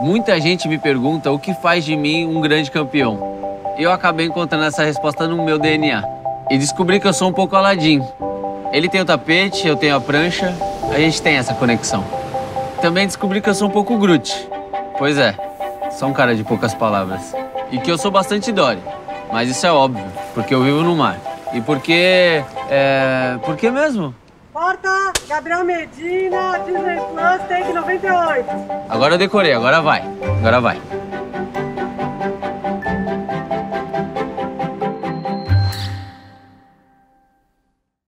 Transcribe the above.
Muita gente me pergunta o que faz de mim um grande campeão. Eu acabei encontrando essa resposta no meu DNA. E descobri que eu sou um pouco Aladim. Ele tem o tapete, eu tenho a prancha, a gente tem essa conexão. Também descobri que eu sou um pouco Groot. Pois é, sou um cara de poucas palavras. E que eu sou bastante Dory. Mas isso é óbvio, porque eu vivo no mar. E porque. É. Por que mesmo? Porta, Gabriel Medina, Disney Plus, take 98. Agora eu decorei, agora vai. Agora vai.